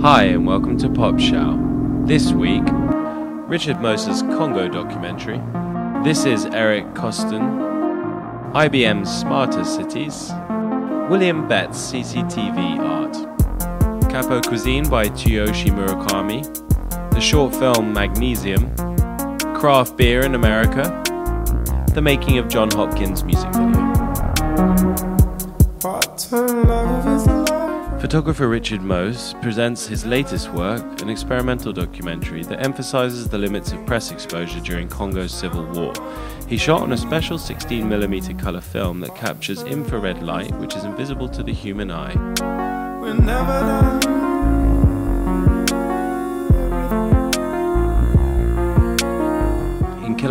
Hi, and welcome to Popschau. This week, Richard Mosse's Congo documentary. This is Eric Koston, IBM's Smarter Cities, William Betts' CCTV art, Kappo Cuisine by Tsuyoshi Murakami, the short film Magnesium, Craft Beer in America, the making of Jon Hopkins' music video. Photographer Richard Mosse presents his latest work, an experimental documentary that emphasizes the limits of press exposure during Congo's civil war. He shot on a special 16mm color film that captures infrared light, which is invisible to the human eye.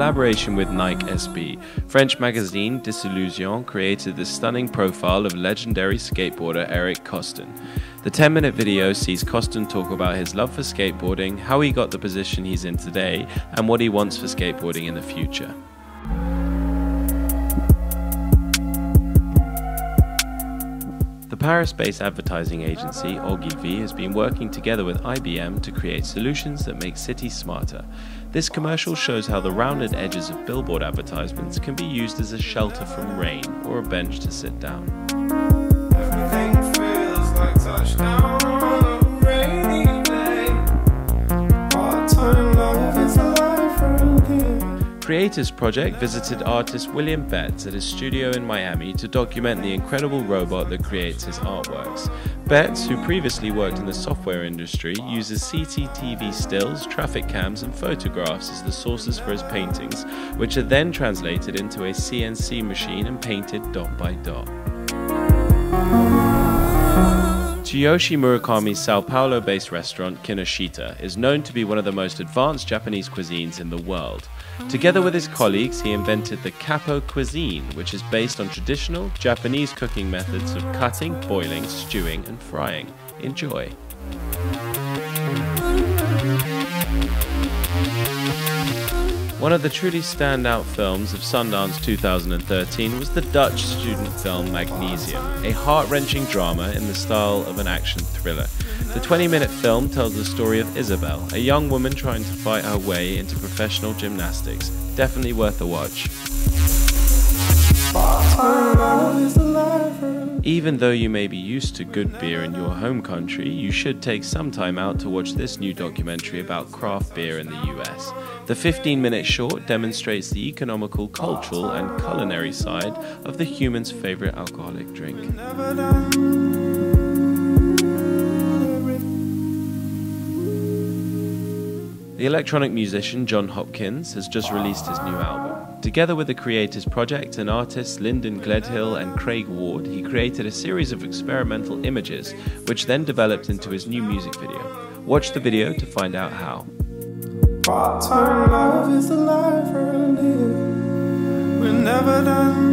Collaboration with Nike SB, French magazine Desillusion created the stunning profile of legendary skateboarder Eric Koston. The 10 minute video sees Koston talk about his love for skateboarding, how he got the position he's in today, and what he wants for skateboarding in the future. Paris based advertising agency Ogilvy has been working together with IBM to create solutions that make cities smarter. This commercial shows how the rounded edges of billboard advertisements can be used as a shelter from rain or a bench to sit down. Creators Project visited artist William Betts at his studio in Miami to document the incredible robot that creates his artworks. Betts, who previously worked in the software industry, uses CCTV stills, traffic cams, and photographs as the sources for his paintings, which are then translated into a CNC machine and painted dot by dot. Tsuyoshi Murakami's Sao Paulo based restaurant Kinoshita is known to be one of the most advanced Japanese cuisines in the world. Together with his colleagues, he invented the Kappo cuisine, which is based on traditional Japanese cooking methods of cutting, boiling, stewing, and frying. Enjoy. One of the truly standout films of Sundance 2013 was the Dutch student film Magnesium, a heart wrenching drama in the style of an action thriller. The 20 minute film tells the story of Isabel, a young woman trying to fight her way into professional gymnastics. Definitely worth a watch. Even though you may be used to good beer in your home country, you should take some time out to watch this new documentary about craft beer in the US. The 15 minute short demonstrates the economical, cultural, and culinary side of the human's favorite alcoholic drink. The electronic musician Jon Hopkins has just released his new album. Together with the Creators Project and artists Linden Gledhill and Craig Ward, he created a series of experimental images, which then developed into his new music video. Watch the video to find out how. Part-time love is we're never done